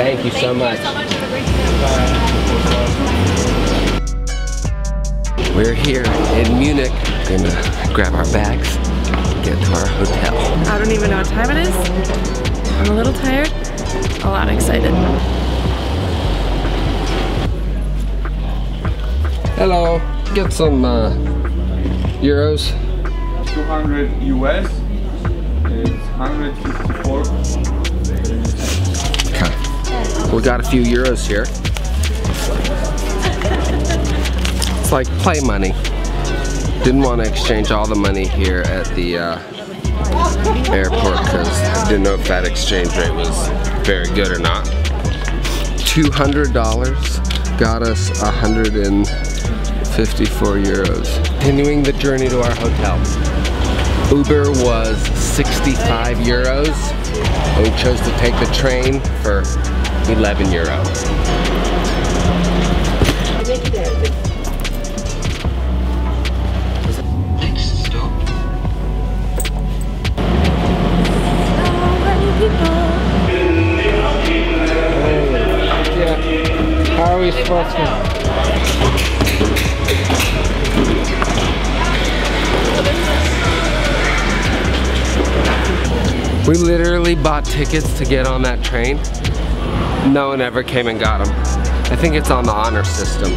Thank you so much. We're here in Munich. We're gonna grab our bags, get to our hotel. I don't even know what time it is. I'm a little tired, a lot excited. Hello. Get some uh, euros. 200 US. It's 154. We got a few euros here. It's like play money. Didn't want to exchange all the money here at the uh, airport because I didn't know if that exchange rate was very good or not. $200 got us 154 euros. Continuing the journey to our hotel. Uber was 65 euros we chose to take the train for 11 euro. Yeah. How are we supposed to? We literally bought tickets to get on that train. No one ever came and got them. I think it's on the honor system.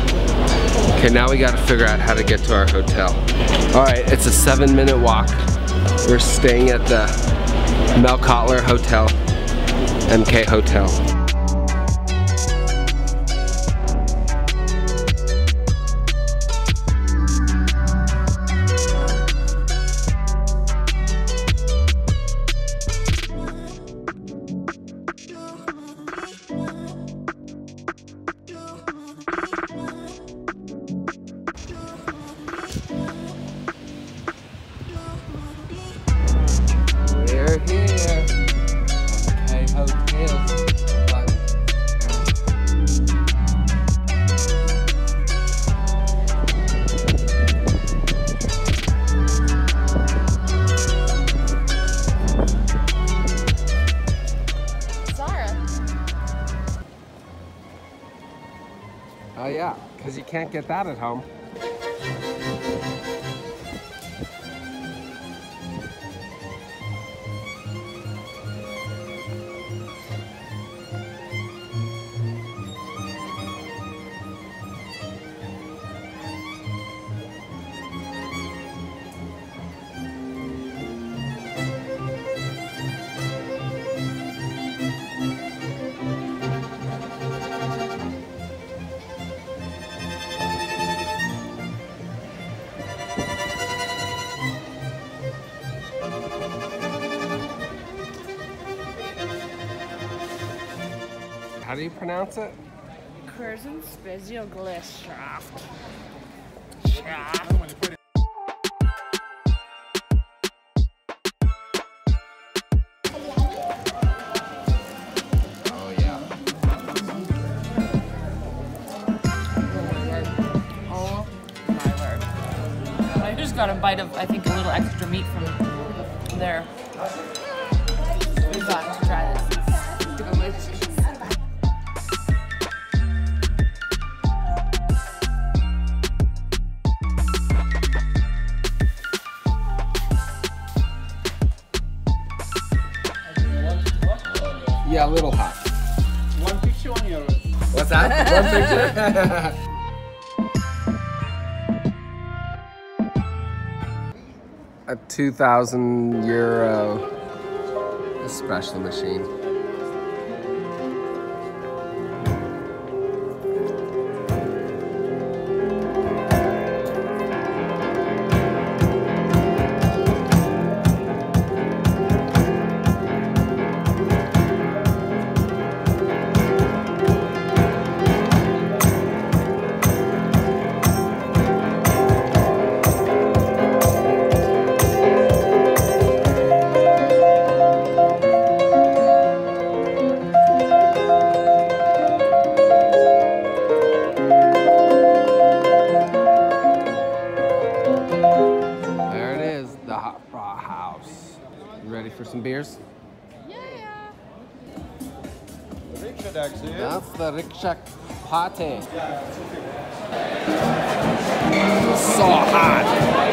Okay, now we gotta figure out how to get to our hotel. All right, it's a seven minute walk. We're staying at the Mel Cutler Hotel, MK Hotel. Because you can't get that at home. How do you pronounce it? I just got a bite of, I think, a little extra meat from there. Yeah, a little hot. One picture, one euro. What's that? One picture? A 2,000 euro espresso machine. actually. That's the rickshaw party. Yeah, so hot.